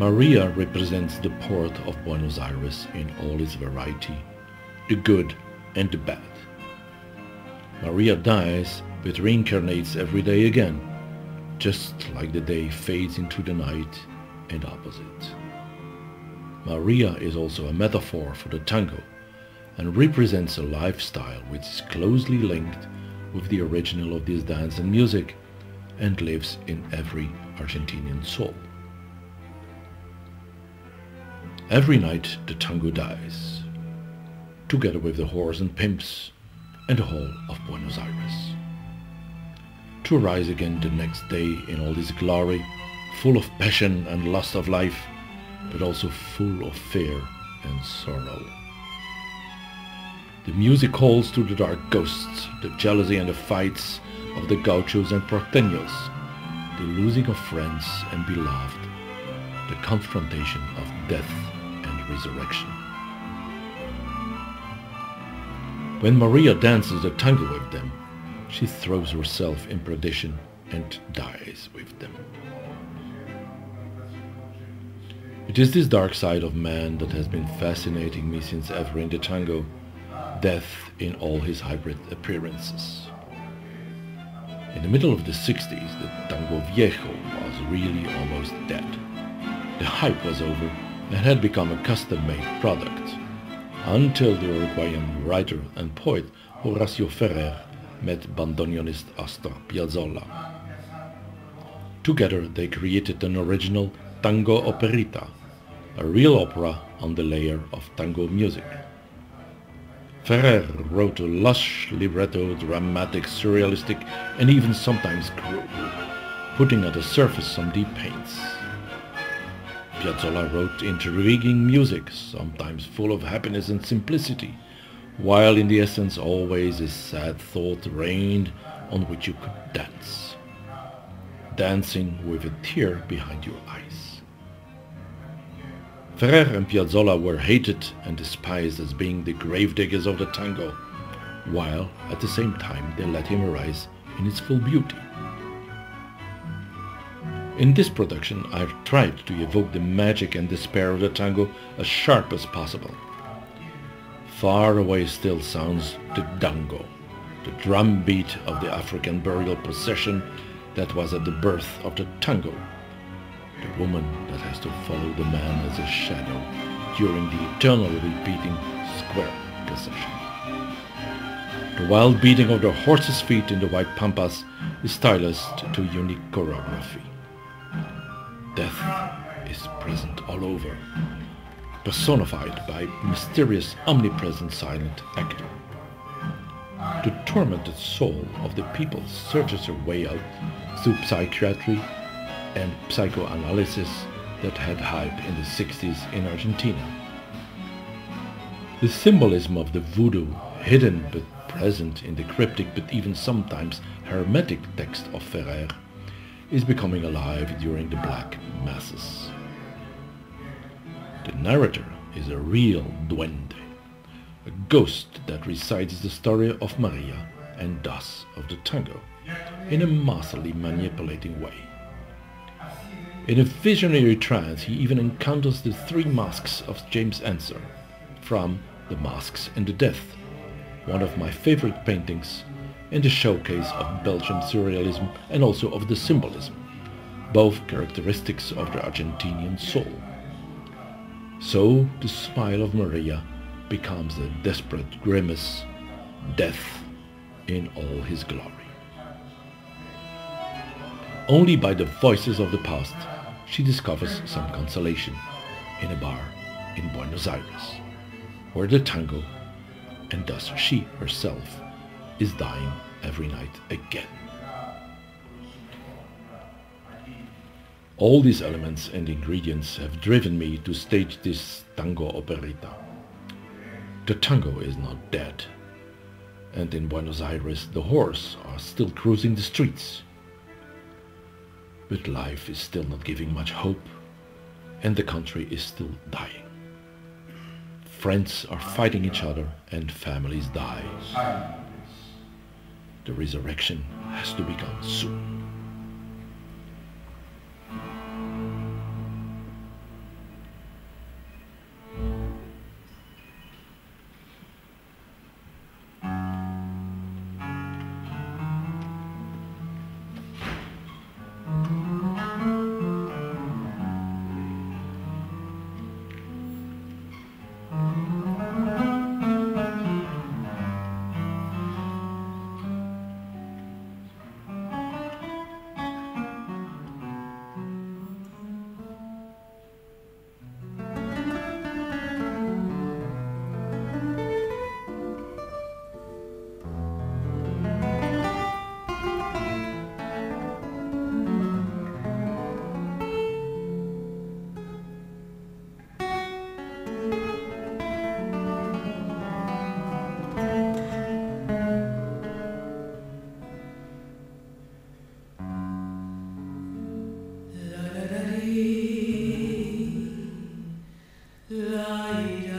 Maria represents the port of Buenos Aires in all its variety, the good and the bad. Maria dies but reincarnates every day again, just like the day fades into the night and opposite. Maria is also a metaphor for the tango and represents a lifestyle which is closely linked with the original of this dance and music and lives in every Argentinian soul. Every night the tango dies, together with the whores and pimps and the whole of Buenos Aires. To rise again the next day in all this glory, full of passion and lust of life, but also full of fear and sorrow. The music calls to the dark ghosts, the jealousy and the fights of the gauchos and porteños, the losing of friends and beloved, the confrontation of death resurrection. When Maria dances the tango with them, she throws herself in perdition and dies with them. It is this dark side of man that has been fascinating me since ever in the tango, death in all his hybrid appearances. In the middle of the 60s, the tango viejo was really almost dead. The hype was over and had become a custom-made product, until the Uruguayan writer and poet Horacio Ferrer met bandoneonist Astor Piazzolla. Together they created an original tango operita, a real opera on the layer of tango music. Ferrer wrote a lush libretto, dramatic, surrealistic, and even sometimes cruel, putting at the surface some deep pains. Piazzolla wrote intriguing music, sometimes full of happiness and simplicity, while in the essence always a sad thought reigned on which you could dance. Dancing with a tear behind your eyes. Ferrer and Piazzolla were hated and despised as being the gravediggers of the tango, while at the same time they let him arise in its full beauty. In this production I've tried to evoke the magic and despair of the tango as sharp as possible. Far away still sounds the dango, the drum beat of the African burial procession that was at the birth of the tango, the woman that has to follow the man as a shadow during the eternally repeating square procession. The wild beating of the horse's feet in the white pampas is stylized to unique choreography. Death is present all over, personified by mysterious, omnipresent silent actor. The tormented soul of the people searches her way out through psychiatry and psychoanalysis that had hype in the 60s in Argentina. The symbolism of the voodoo, hidden but present in the cryptic but even sometimes hermetic text of Ferrer, is becoming alive during the Black Masses. The narrator is a real duende, a ghost that recites the story of Maria and thus of the tango in a masterly manipulating way. In a visionary trance, he even encounters the three masks of James Ensor from The Masks and the Death, one of my favorite paintings in the showcase of Belgian surrealism and also of the symbolism, both characteristics of the Argentinian soul. So the smile of Maria becomes a desperate grimace, death in all his glory. Only by the voices of the past she discovers some consolation in a bar in Buenos Aires, where the tango, and thus she herself, is dying every night again. All these elements and ingredients have driven me to stage this tango operetta. The tango is not dead, and in Buenos Aires the horse are still cruising the streets. But life is still not giving much hope, and the country is still dying. Friends are fighting each other and families die. The resurrection has to become soon. night.